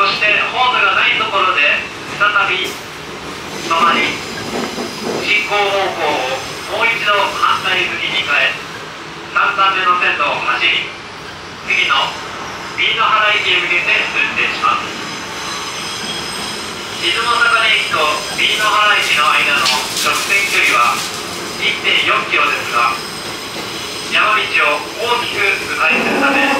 そしてホームがないところで再び止まり進行方向をもう一度反対向きに変え3番目の線路を走り次の飯野原駅へ向けて運転します。出雲坂根駅と飯野原駅の間の直線距離は1.4キロですが山道を大きく迂回するため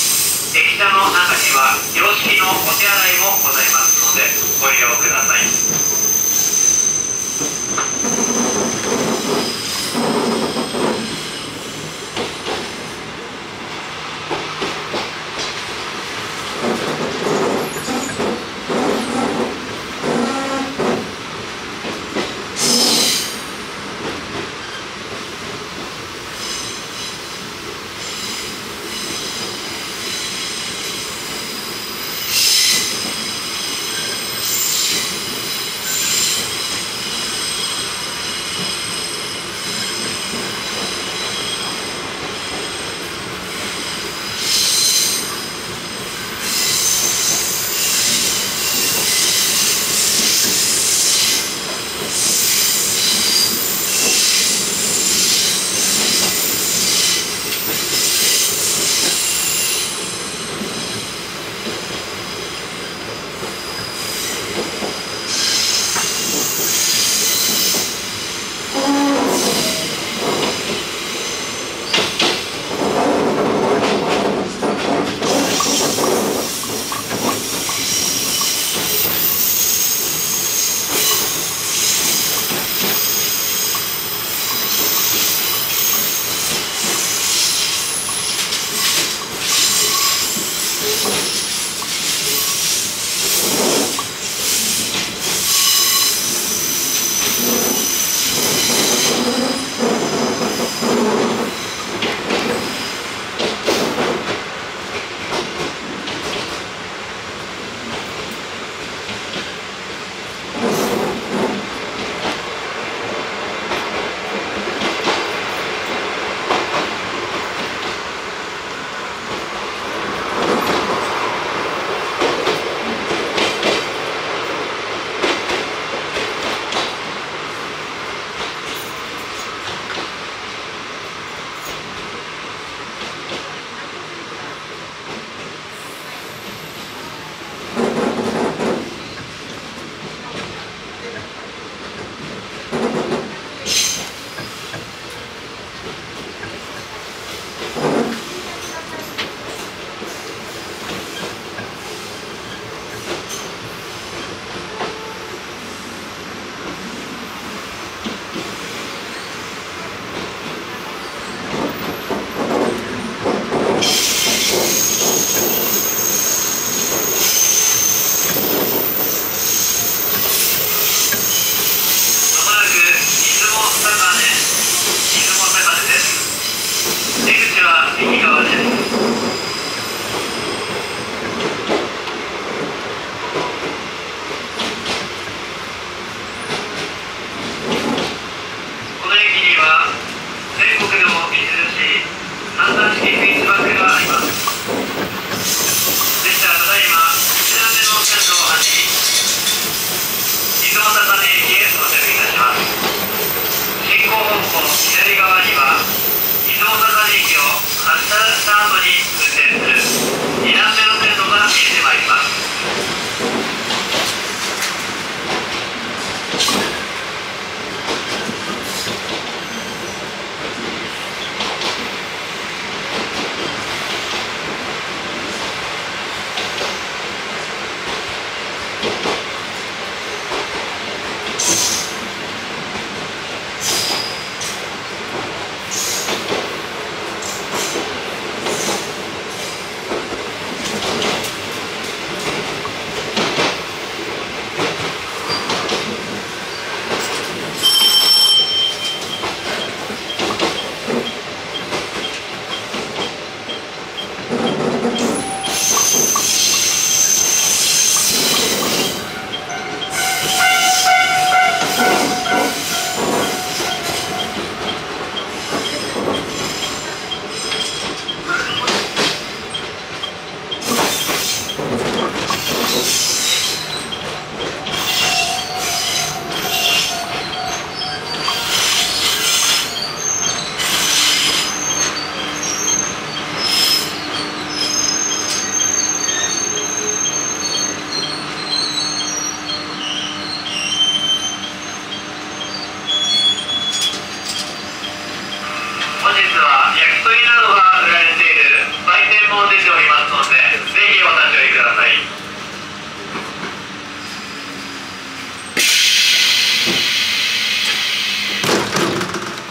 駅舎の中には洋式のお手洗いもございますのでご利用ください。